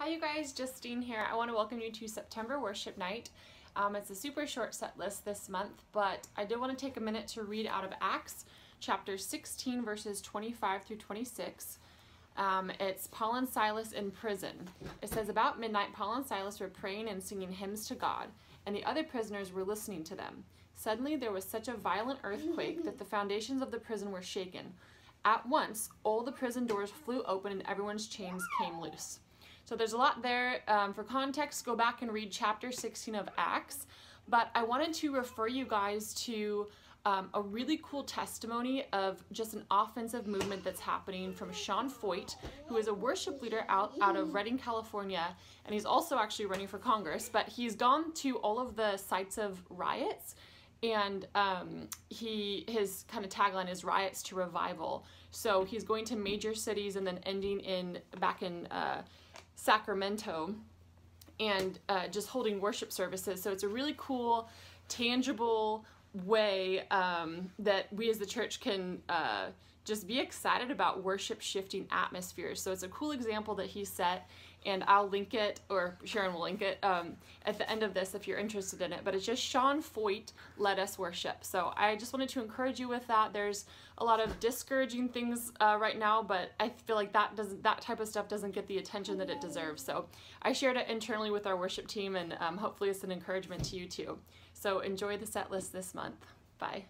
Hi you guys, Justine here. I want to welcome you to September Worship Night. Um, it's a super short set list this month, but I did want to take a minute to read out of Acts chapter 16 verses 25 through 26. Um, it's Paul and Silas in prison. It says, About midnight, Paul and Silas were praying and singing hymns to God, and the other prisoners were listening to them. Suddenly there was such a violent earthquake that the foundations of the prison were shaken. At once, all the prison doors flew open and everyone's chains came loose. So there's a lot there. Um, for context, go back and read chapter 16 of Acts. But I wanted to refer you guys to um, a really cool testimony of just an offensive movement that's happening from Sean Feucht, who is a worship leader out, out of Redding, California, and he's also actually running for Congress, but he's gone to all of the sites of riots and um, he his kind of tagline is riots to revival so he's going to major cities and then ending in back in uh, Sacramento and uh, just holding worship services. So it's a really cool, tangible way um, that we as the church can uh, just be excited about worship shifting atmospheres. So it's a cool example that he set and I'll link it, or Sharon will link it um, at the end of this if you're interested in it. But it's just Sean Feucht, Let Us Worship. So I just wanted to encourage you with that. There's a lot of discouraging things uh, right now, but I feel like that doesn't that type of stuff doesn't get the attention that it deserves. So I shared it internally with our worship team, and um, hopefully it's an encouragement to you too. So enjoy the set list this month. Bye.